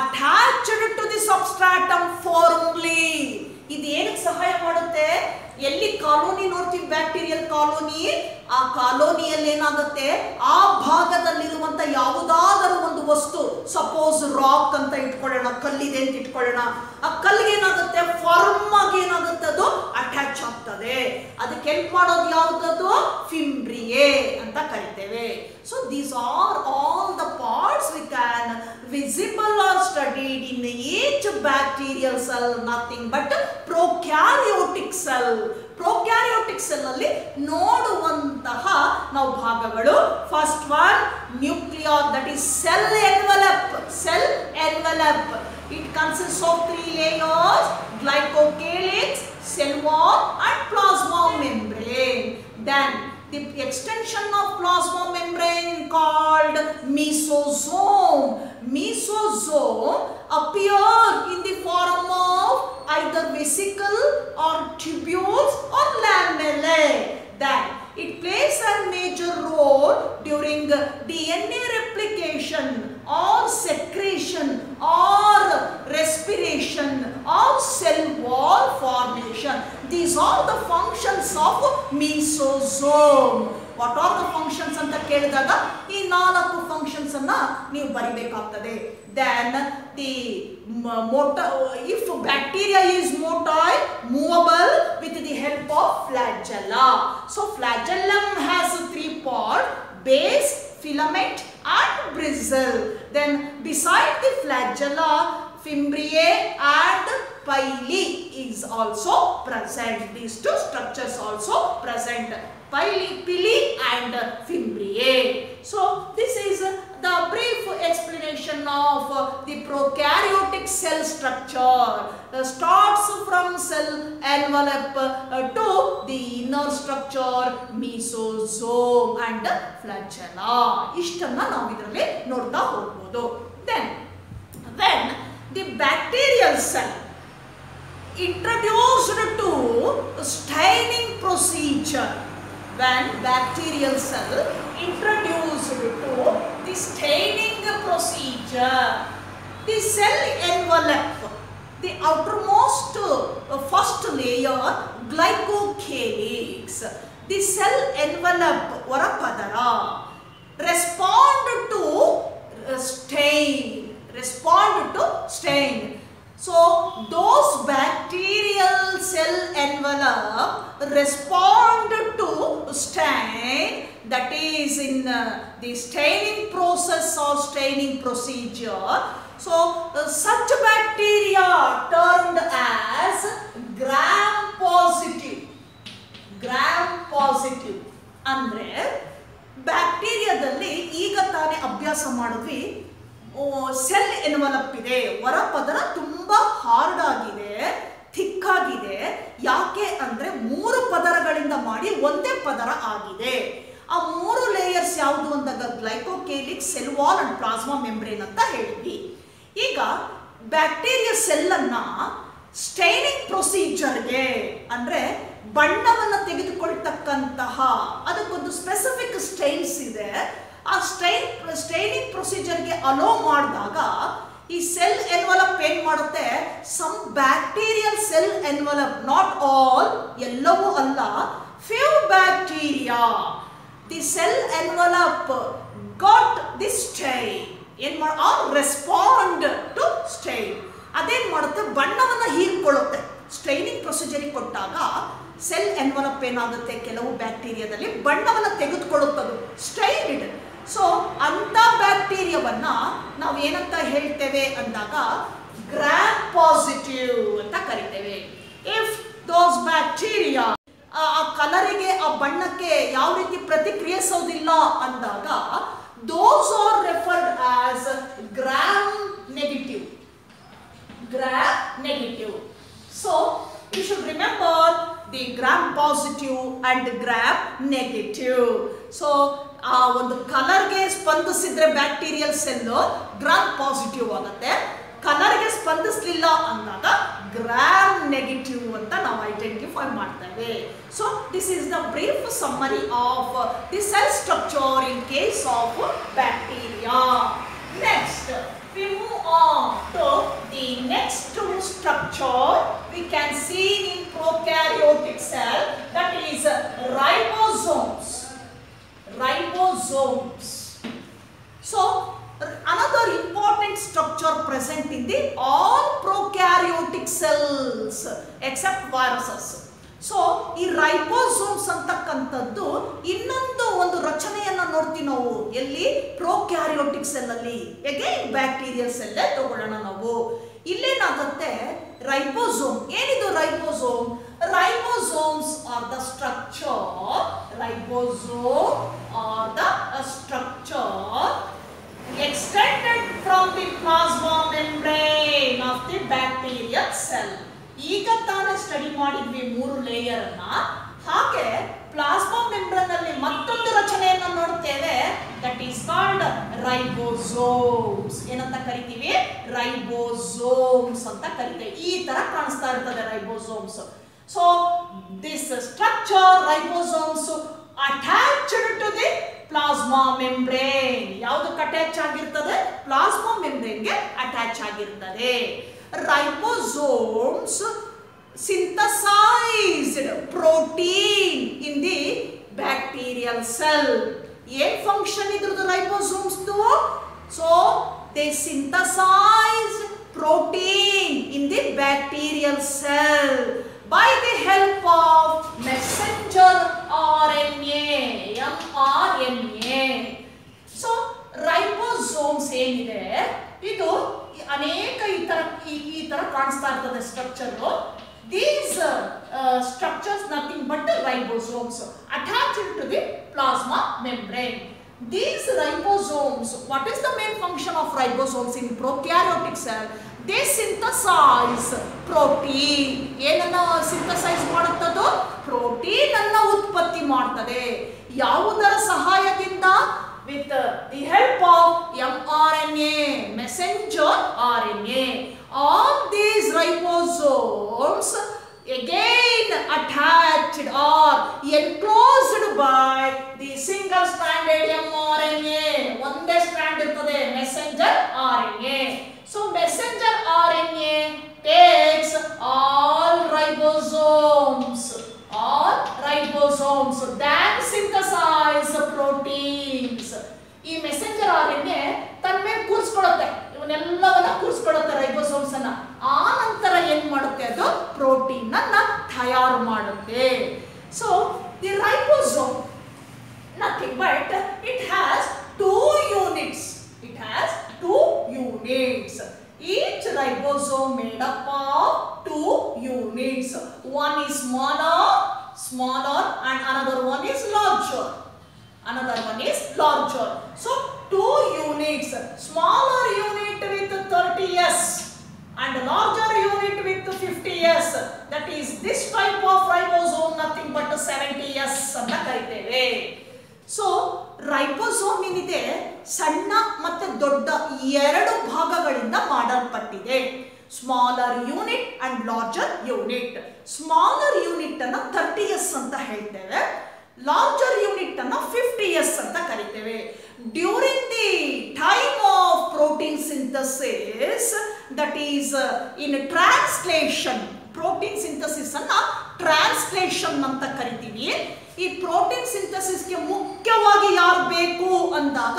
attached to the substratum firmly ಇದು ಏನಕ್ಕೆ ಸಹಾಯ ಮಾಡುತ್ತೆ? ಎಲ್ಲಿ ಕಾಲೋನಿ ನೋಡ್ತೀವಿ ಬ್ಯಾಕ್ಟೀರಿಯಲ್ ಕಾಲೋನಿ, ಆ ಕಾಲೋನಿಯಲ್ಲಿ ಏನಾಗುತ್ತೆ? ಆ ಭಾಗದಲ್ಲಿರುವಂತ ಯಾವುದಾದರೂ ಒಂದು ವಸ್ತು ಸಪೋಸ್ ರಾಕ್ ಅಂತ ಇಟ್ಕೊಳ್ಳೋಣ, ಕಲ್ಲಿದೆ ಅಂತ ಇಟ್ಕೊಳ್ಳೋಣ, ಆ ಕಲ್ಲಿಗೆ ಏನಾಗುತ್ತೆ? ಫಾರ್ಮ್ ಆಗಿ ಏನಾಗುತ್ತೆ ಅದು? ಅಟ್ಯಾಚ್ ಆಗ್ತದೆ. ಅದಕ್ಕೆ ಹೆಲ್ಪ್ ಮಾಡೋದು ಯಾವುದದು? ಫಿಂಬ್ರಿಯೇ ಅಂತ ಕರಿತೇವೆ. So these are all the parts we can visible or studied in each bacterial cell nothing but prokaryotic cell prokaryotic cell ಅಲ್ಲಿ ನೋಡುವಂತಹ ನಾವು ಭಾಗಗಳು first one nuclear that is cell envelope cell envelope it consist of three layers glycocalyx cell wall and plasma membrane then the extension of plasma membrane called mesosome. Mesosome appear in the form of either vesicle or tubules or lamellae. That it plays a major role during DNA replication or secretion or respiration or cell wall formation. These are the functions of mesosome. What are the functions ಅಂತ ಕೇಳಿದಾಗ ಈ ನಾಲ್ಕು functions ಅನ್ನ ನೀವು ಬರಿಬೇಕಾಗ್ತದೆ then the ಮೋಟ if bacteria is motile movable with the help of flagella so flagellum has three part base filament and bristle. Then beside the flagella, fimbriae and pili is also present. These two structures also present Pili, pili and fimbriae. So this is the brief explanation of the prokaryotic cell structure. Uh, starts from cell envelope uh, to the inner structure, mesosome and flagella. ಇಷ್ಟನ್ನ ನಾವು ಇದರಲ್ಲಿ ನೋಡ್ತಾ ಹೋಗ್ಬೋದು then when the bacterial cell introduced to staining procedure when bacterial cell introduced to the staining procedure. The cell envelope, the outermost uh, first layer glycocalyx, the cell envelope or a padara respond to uh, stain, respond to stain. so those bacterial cell envelope respond to stain that is in uh, the staining process or staining procedure so uh, such bacteria termed as gram positive gram positive ಅಂದರೆ ಬ್ಯಾಕ್ಟೀರಿಯಾದಲ್ಲಿ ಈಗ ತಾನೇ ಅಭ್ಯಾಸ ಮಾಡಿದ್ವಿ cell envelope ಇದೆ ಹೊರಪದರ ತುಂಬ hard ಆಗಿದೆ thick ಆಗಿದೆ ಯಾಕೆ ಅಂದರೆ ಮೂರು ಪದರಗಳಿಂದ ಮಾಡಿ ಒಂದೇ ಪದರ ಆಗಿದೆ. ಆ ಮೂರು ಲೇಯರ್ಸ್ ಯಾವುದು ಅಂದಾಗ glycocalyx cell wall and plasma membrane ಅಂತ ಹೇಳಿದ್ವಿ. ಈಗ ಬ್ಯಾಕ್ಟೀರಿಯಾ ಸೆಲ್ಲನ್ನು ಸ್ಟೈನಿಂಗ್ ಪ್ರೊಸೀಜರ್ಗೆ ಅಂದರೆ ಬಣ್ಣವನ್ನು ತೆಗೆದುಕೊಳ್ತಕ್ಕಂತಹ ಅದಕ್ಕೊಂದು ಸ್ಪೆಸಿಫಿಕ್ ಸ್ಟೈನ್ಸ್ ಇದೆ. ಆ ಸ್ಟೈನ್ ಸ್ಟೈನಿಂಗ್ ಪ್ರೊಸೀಜರ್ಗೆ ಅಲೋ ಮಾಡಿದಾಗ ಈ ಸೆಲ್ ಎನ್ವಲಪ್ ಏನ್ ಮಾಡುತ್ತೆ. Some bacterial cell envelope not all ಎಲ್ಲವೂ ಅಲ್ಲ. Few bacteria the cell envelope got the stain ಏನ್ ಮಾಡ ರೆಸ್ಪಾಂಡ್ ಟು ಸ್ಟೈನ್ ಅದೇನ್ ಮಾಡುತ್ತೆ? ಬಣ್ಣವನ್ನು ಹೀರ್ಕೊಳ್ಳುತ್ತೆ. ಸ್ಟೈನಿಂಗ್ ಪ್ರೊಸೀಜರಿಗೆ ಕೊಟ್ಟಾಗ ಸೆಲ್ ಎನ್ವಲಪ್ ಏನಾಗುತ್ತೆ? ಕೆಲವು ಬ್ಯಾಕ್ಟೀರಿಯಾದಲ್ಲಿ ಬಣ್ಣವನ್ನು ತೆಗೆದುಕೊಳ್ಳುತ್ತದು. ಸ್ಟೈನಿಡ್ ಸೊ ಅಂತ ಬ್ಯಾಕ್ಟೀರಿಯಾವನ್ನ ನಾವು ಏನಂತ ಹೇಳ್ತೇವೆ ಅಂದಾಗ ಗ್ರಾಮ್ ಪಾಸಿಟಿವ್ ಅಂತ ಕರಿತೇವೆ. ಇಫ್ ದೋಸ್ ಬ್ಯಾಕ್ಟೀರಿಯಾ ಆ ಕಲರಿಗೆ, ಆ ಬಣ್ಣಕ್ಕೆ ಯಾವ ರೀತಿ ಪ್ರತಿಕ್ರಿಯಿಸೋದಿಲ್ಲ ಅಂದಾಗ those are referred as gram negative gram negative so you should remember the gram positive and gram negative So ಆ ಒಂದು ಕಲರ್ಗೆ ಸ್ಪಂದಿಸಿದ್ರೆ ಬ್ಯಾಕ್ಟೀರಿಯಲ್ ಸೆಲ್ಲು ಗ್ರಾಮ್ ಪಾಸಿಟಿವ್ ಆಗುತ್ತೆ. ಕಲರ್ಗೆ ಸ್ಪಂದಿಸಲಿಲ್ಲ ಅಂದಾಗ ಗ್ರಾಮ್ ನೆಗೆಟಿವ್ ಅಂತ ನಾವು ಐಡೆಂಟಿಫೈ ಮಾಡ್ತೇವೆ. So this is the brief summary of the cell structure in case of bacteria next we move on to the next structure we can see in prokaryotic cell, that is ribosomes. So another important structure present in the all prokaryotic cells, except viruses. So ಈ ribosomes ಅಂತಕ್ಕಂಥದ್ದು ಇನ್ನೊಂದು ಒಂದು ರಚನೆಯನ್ನ ನೋಡ್ತೀವಿ ನಾವು. ಎಲ್ಲಿ? Prokaryotic cell ಅಲ್ಲಿ. Again bacterial ಸೆಲ್ಲೇ ತಗೊಳ್ಳೋಣ ನಾವು. ಇಲ್ಲೇನಾಗುತ್ತೆ? ರೈಬೋಸೋಮ್ ಏನಿದು ribosome ribosomes are the structure ribosome are the structure extended from the plasma membrane of the bacterial cell. ಈಗ ತಾನೇ ಸ್ಟಡಿ ಮಾಡಿದ್ವಿ ಮೂರು ಲೇಯರ್ ಅನ್ನ. ಹಾಗೆ ಪ್ಲಾಸ್ಮಾ ಮೆಂಬ್ರನ್ ಅಲ್ಲಿ ಮತ್ತೊಂದು ರಚನೆಯನ್ನು ನೋಡ್ತೇವೆ. ದಟ್ ಈಸ್ ಕಾಲ್ಡ್ ರೈಬೋಸೋಮ್ಸ್ ಏನಂತ ಕರಿತೀವಿ? ರೈಬೋಸೋಮ್ಸ್ ಅಂತ ಕರಿತೇವೆ ಈ ತರ ಕಾಣಿಸ್ತಾ ಇರ್ತದೆ ribosomes so this structure ribosomes attached to the plasma membrane ಯಾವುದಕ್ಕೆ ಅಟ್ಯಾಚ್ ಆಗಿರ್ತದೆ? ಪ್ಲಾಸ್ಮಾ ಮೆಂಬ್ರೇನ್ಗೆ ಅಟ್ಯಾಚ್ ಆಗಿರ್ತದೆ. Ribosomes synthesized protein in the bacterial cell ಏನ್ ಫಂಕ್ಷನ್ ಇದ್ರದ್ದು ribosomes so they synthesize protein in the bacterial cell By the help of messenger R N M R N A so ribosomes ಏನಿದೆ ಇದು ಅನೇಕ ಈ ತರ ಈ- ಈ ತರ ಕಾಣಿಸ್ತಾ ಇರ್ತದೆ structure these structures nothing but ribosomes attached to the plasma membrane These ribosomes, what is the main function of ribosomes in prokaryotic cell? This synthesize protein ಏನನ್ನು ಸಿಂಥಸೈಸ್ ಮಾಡುತ್ತದು ಪ್ರೋಟೀನ್ ಅನ್ನ ಉತ್ಪತ್ತಿ ಮಾಡ್ತದೆ. ಯಾವುದರ ಸಹಾಯದಿಂದ? With the help of M R N A messenger R N A on these ribosomes again attached or enclosed by the single stranded M R N A ಒಂದೇ strand ಇರ್ತದೆ messenger R N A So messenger RNA takes all ribosomes ಹೇಳ್ತೇವೆ. Larger unit ಅನ್ನು fifty S ಅಂತ ಕರಿತೇವೆ. During the time of protein synthesis that is in translation protein synthesis ಅನ್ನ translation ಅಂತ ಕರಿತೀವಿ. ಈ ಪ್ರೋಟೀನ್ ಸಿಂಥಸಿಸ್ಗೆ ಮುಖ್ಯವಾಗಿ ಯಾರು ಬೇಕು ಅಂದಾಗ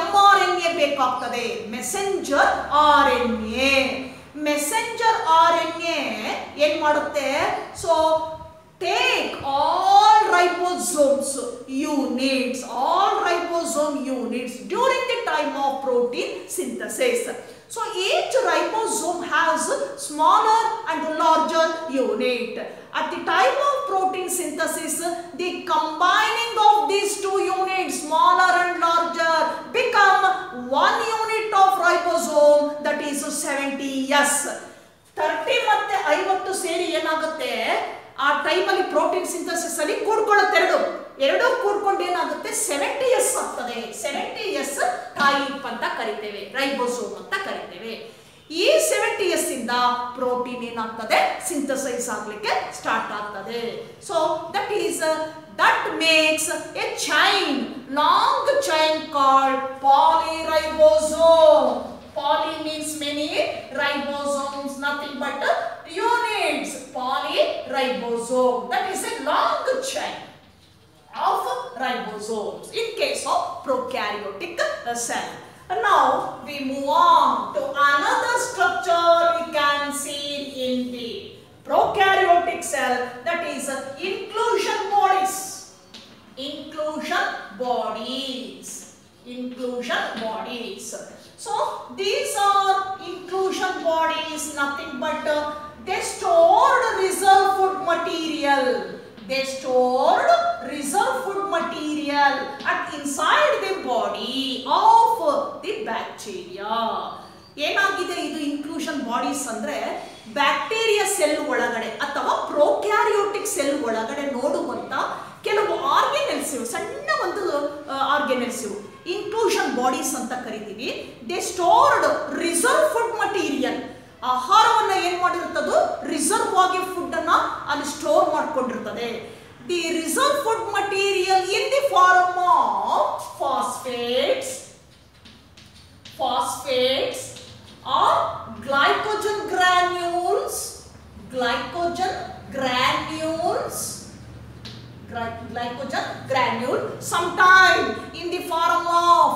ಎಂ ಆರ್ ಎನ್ ಎ ಬೇಕಾಗ್ತದೆ. Messenger R N A messenger R N A ಏನ್ ಮಾಡುತ್ತೆ? So take all ribosomes units all ribosome units during the time of protein synthesis so each ribosome has smaller and larger unit at the time of protein synthesis the combining of these two units smaller and larger become one unit of ribosome that is 70s thirty ಮತ್ತೆ ಐವತ್ತು ಸೇರಿ ಏನಾಗುತ್ತೆ ಆ ಟೈಮಲ್ಲಿ protein synthesis ಅಲ್ಲಿ ಕೂಡ್ಕೊಳ್ಳುತ್ತೆ ಎರಡು. ಎರಡೂ ಕೂಡ್ಕೊಂಡು ಏನಾಗುತ್ತೆ? ಸೆವೆಂಟಿ ಎಸ್ ಆಗ್ತದೆ. ಸೆವೆಂಟಿ ಎಸ್ ಟೈಪ್ ಅಂತ ಕರಿತೇವೆ. ರೈಬೋಸೋಮ್ ಅಂತ ಕರಿತೇವೆ. ಈ ಸೆವೆಂಟಿ ಎಸ್ ಇಂದ ಪ್ರೋಟೀನ್ ಏನಾಗ್ತದೆ? ಸಿಂಥಸೈಸ್ ಆಗ್ಲಿಕ್ಕೆ ಸ್ಟಾರ್ಟ್ ಆಗ್ತದೆ. So that is that makes a chain long chain called polyribosome Poly means many, ribosomes nothing but units. Polyribosome. That is a long chain of ribosomes in case of prokaryotic cell. Now we move on to another structure we can see in the prokaryotic cell that is inclusion bodies. Inclusion bodies. Inclusion bodies. So these are inclusion bodies, nothing but uh, they stored reserve food material. They stored reserve food material at inside the body of the bacteria. ಏನಾಗಿದೆ ಇದು inclusion bodies ಅಂದ್ರೆ bacteria cell ಒಳಗಡೆ ಅಥವಾ prokaryotic cell ಒಳಗಡೆ ನೋಡುವಂತ ಕೆಲವು ಆರ್ಗೆನೆಲ್ಸಿವ್ ಸಣ್ಣ ಒಂದು ಆರ್ಗೆನೆಲ್ಸಿವ್ ಇನ್ಕ್ಲೂಷನ್ ಬಾಡೀಸ್ ಅಂತ ಕರಿತೀವಿ. They stored reserve food material ಆಹಾರವನ್ನು ಏನ್ ಮಾಡಿರುತ್ತದೆ ರಿಸರ್ವ್ ಆಗಿ ಫುಡ್ ಅನ್ನ ಅಲ್ಲಿ store ಮಾಡಿಕೊಂಡಿರ್ತದೆ. The reserve food material in the form of phosphates phosphates or glycogen granules glycogen granules glycogen granule sometime in the form of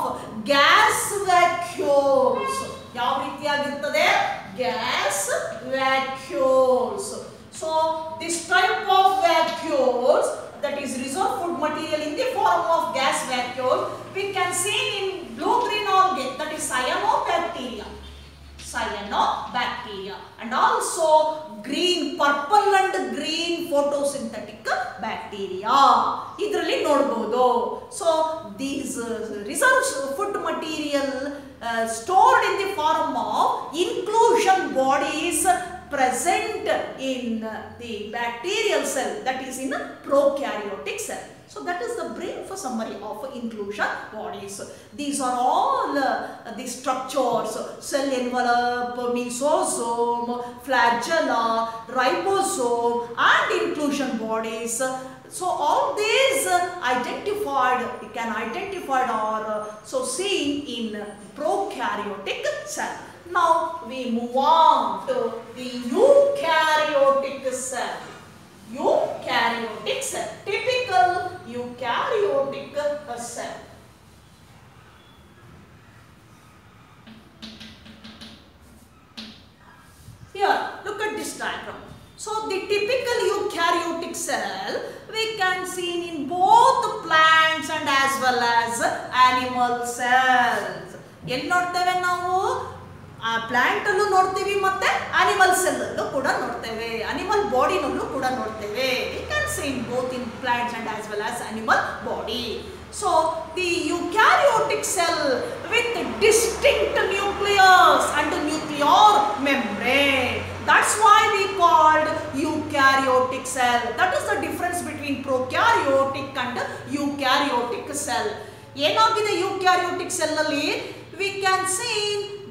gas vacuoles ಯಾವ ರೀತಿಯಾಗಿರ್ತದೆ gas vacuoles so this type of vacuoles that is reserve food material in the form of gas vacuole we can see in blue green algae that is cyanobacteria cyanobacteria and also green purple and green photosynthetic bacteria ಇದರಲ್ಲಿ ನೋಡಬಹುದು so these reserve food material stored in the form of inclusion bodies present in the bacterial cell that is in a prokaryotic cell. So that is the brief summary of inclusion bodies. These are all uh, the structures cell envelope mesosome flagella ribosome and inclusion bodies. So all these identified can identified or uh, so seen in prokaryotic cell now we move on to the eukaryotic cell. Eukaryotic cell, typical eukaryotic uh, cell. Here, look at this diagram. So the typical eukaryotic cell we can see in both plants and as well as animal cells. ಎಲ್ಲಿ ನೋಡ್ತೇವೆ ನಾವು ಆ plant ಅಲ್ಲೂ ನೋಡ್ತೀವಿ ಮತ್ತೆ animal cell ಅಲ್ಲೂ ಕೂಡ ನೋಡ್ತೇವೆ. ಅನಿಮಲ್ ಬಾಡಿನಲ್ಲೂ ಕೂಡ ನೋಡ್ತೇವೆ. We can same both in plants and as well as animal body so the eukaryotic cell with distinct nucleus and nuclear membrane that's why we called eukaryotic cell. That is the difference between prokaryotic and eukaryotic cell ಏನಾಗಿದೆ cell ಅಲ್ಲಿ? We can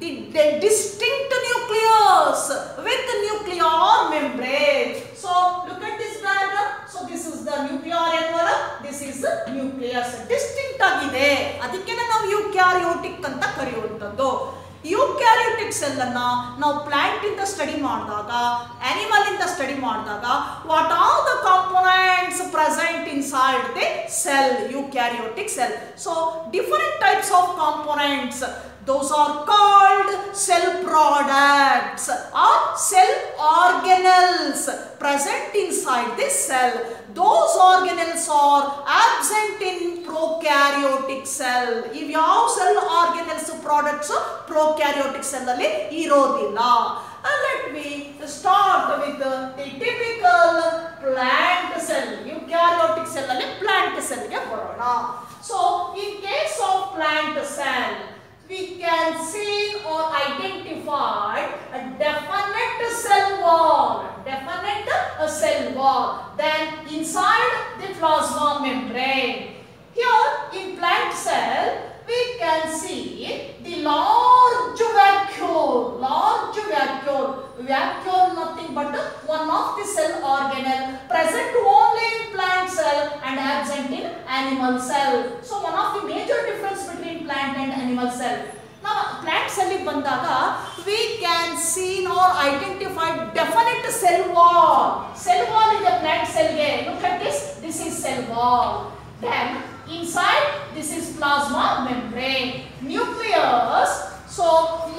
see the distinct nucleus with nuclear membrane so look at this diagram so this is the nuclear envelope this is nucleus distinct ಆಗಿದೆ ಅದಕ್ಕೇನೆ ನಾವು eukaryotic ಅಂತ ಕರೆಯುವಂಥದ್ದು eukaryotic cell ಅನ್ನ ನಾವು plant ಇಂದ study ಮಾಡಿದಾಗ ಅನಿಮಲ್ ಇಂದ ಸ್ಟಡಿ ಮಾಡಿದಾಗ what are the components present inside the cell eukaryotic cell so different types of components Those are called cell products or cell organelles present inside the cell. Those organelles are absent in prokaryotic cell. If your cell organelles products prokaryotic cell irodilla. And uh, let me start with the typical plant cell. Eukaryotic cell, plant cell. So, in case of plant cell, we can see or identify a definite cell wall. Definite uh, cell wall. Then inside the plasma membrane. Here in plant cell we can see the large vacuole large vacuole vacuole nothing but one of the cell organelle present only in plant cell and absent in animal cell so one of the major difference between plant and animal cell ನಾವು plant ಸೆಲ್ಲಿಗೆ ಬಂದಾಗ we can seen or identify definite cell wall cell wall ಇದೆ plant ಸೆಲ್ಗೆ look at this this is cell wall Then inside this is plasma membrane nucleus so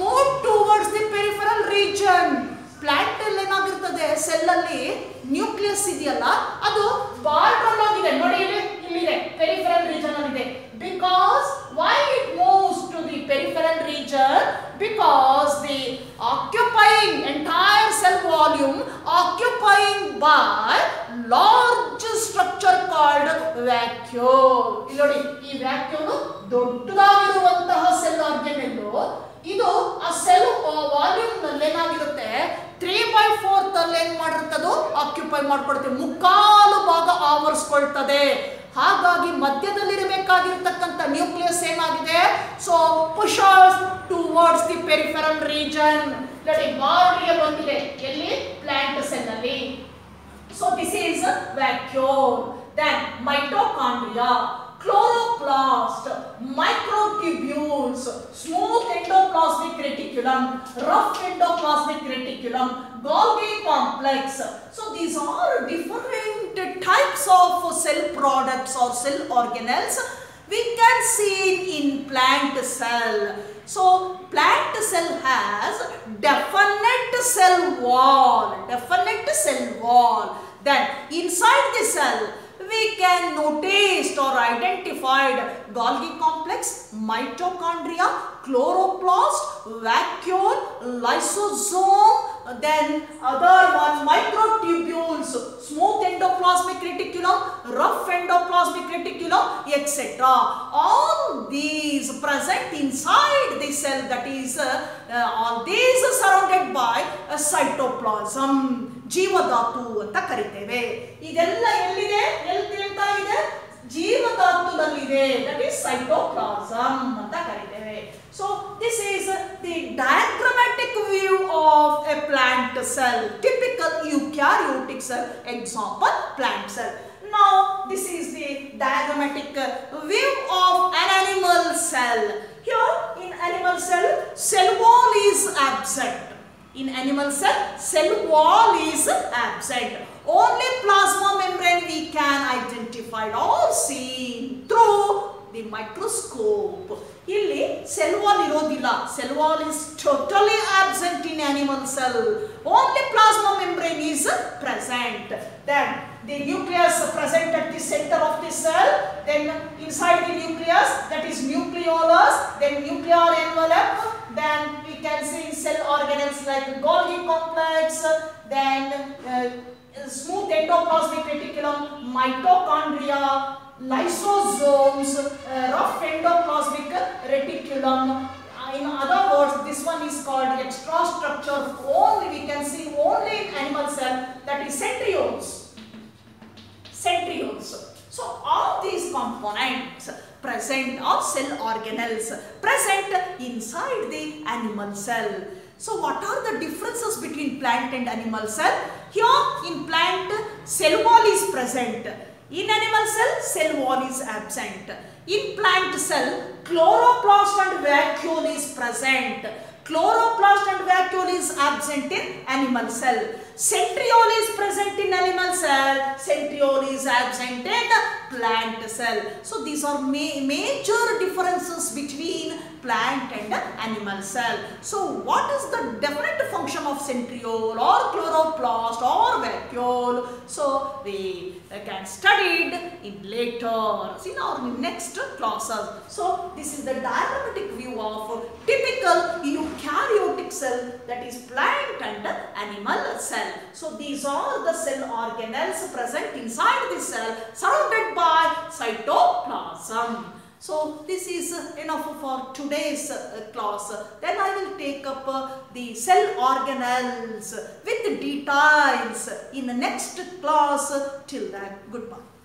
move towards the peripheral region plant ಅಲ್ಲಿ ಏನಾಗಿರ್ತದೆ? Cell ಅಲ್ಲಿ nucleus ಇದೆಯಲ್ಲ, ಅದು border ಆಗಿದೆ. ನೋಡಿ, ಇಲ್ಲಿ, ಇಲ್ಲಿದೆ. ಪೆರಿಫರಲ್ ರೀಜನ್ ಅಲ್ಲಿ ಇದೆ because why it moves to the peripheral region because the occupying entire cell volume occupying by large structure called vacuole ಇಲ್ಲಿ ನೋಡಿ, ಈ ವ್ಯಾಕ್ಯೂಲ್ ದೊಡ್ಡದಾಗಿರುವಂತಹ ಸೆಲ್ ಆರ್ಗನೆಲ್ಲು ಇದು ಆ ಸೆಲ್ ವಾಲ್ಯೂಮ್ನಲ್ಲಿ ಏನಾಗಿರುತ್ತೆ? ತ್ರೀ ಬೈ ಫೋರ್ತ್ ಅಲ್ಲಿ ಏನ್ ಮಾಡಿರ್ತದೋ ಆಕ್ಯುಪೈ ಮಾಡ್ಕೊಳ್ತದೆ ಮುಕ್ಕಾಲು ಭಾಗ ಆವರಿಸ್ಕೊಳ್ತದೆ. ಹಾಗಾಗಿ ಮಧ್ಯದಲ್ಲಿರಬೇಕಾಗಿರ್ತಕ್ಕಂಥ ನ್ಯೂಕ್ಲಿಯಸ್ ಏನಾಗಿದೆ so pushers towards the peripheral region ನೋಡಿ ಬಾರ್ಡಿಗೆ ಬಂದಿದೆ ಎಲ್ಲಿ ಪ್ಲಾಂಟ್ ಸೆಲ್ ಅಲ್ಲಿ so this is vacuum then mitochondria chloroplast microtubules smooth endoplasmic reticulum rough endoplasmic reticulum golgi complex. So these are different types of cell products or cell organelles we can see in plant cell. So plant cell has definite cell wall definite cell wall. Then inside the cell we can notice or identified Golgi complex, mitochondria, chloroplast, vacuole, lysosome, then other one microtubules, smooth endoplasmic reticulum, rough endoplasmic reticulum, etc. All these present inside the cell that is uh, uh, all these are surrounded by a cytoplasm. ಜೀವಧಾತು ಅಂತ ಕರಿತೇವೆ ಇದೆಲ್ಲ ಎಲ್ಲಿದೆ ಎಲ್ಲಿ ತಿಳ್ತಾ ಇದೆ ಜೀವಧಾತುದಲ್ಲಿದೆ that is cytoplasm ಅಂತ ಕರಿತೇವೆ so this is the diagrammatic view of a plant cell typical eukaryotic cell example plant cell now this is the diagrammatic view of an animal cell here in animal cell cell wall is absent in animal cell, cell wall is absent. Only plasma membrane we can identify or see through the microscope. ಇಲ್ಲಿ cell wall ಇರೋದಿಲ್ಲ cell wall is totally absent in animal cell only plasma membrane is present then the nucleus present at the center of the cell then inside the nucleus that is nucleolus then nuclear envelope then we can see cell organelles like Golgi complex then uh, smooth endoplasmic reticulum mitochondria lysosomes uh, rough endoplasmic reticulum in other words, this one is called extra structure. Only we can see only in animal cell that is centrioles centrioles. So all these components present or cell organelles present inside the animal cell. So what are the differences between plant and animal cell? Here in plant cell wall is present. In animal cell cell wall is absent. In plant cell chloroplast and vacuole is present. Chloroplast and vacuole is absent in animal cell. Centriole is present in animal cell. Centriole is absent in plant cell. So these are ma major differences between plant and animal cell. So what is the definite function of centriole or chloroplast or vacuole? So we can study it in later See now in our next classes. So this is the diagrammatic view of typical eukaryotic cell that is plant and animal cell. So these are the cell organelles present inside the cell surrounded by cytoplasm. So this is enough for today's uh, class. Then I will take up uh, the cell organelles with the details in the next class. Till then, goodbye.